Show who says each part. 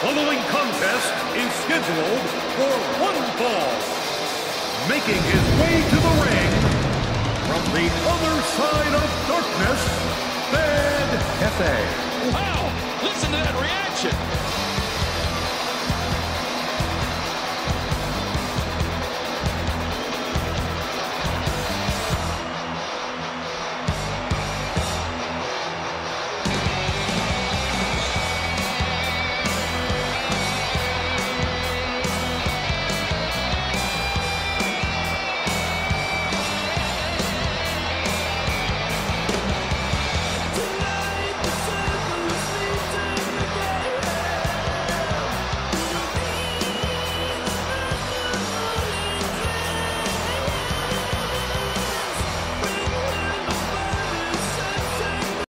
Speaker 1: following contest is scheduled for one fall. Making his way to the ring from the other side of darkness, Bad Hefe.
Speaker 2: Wow!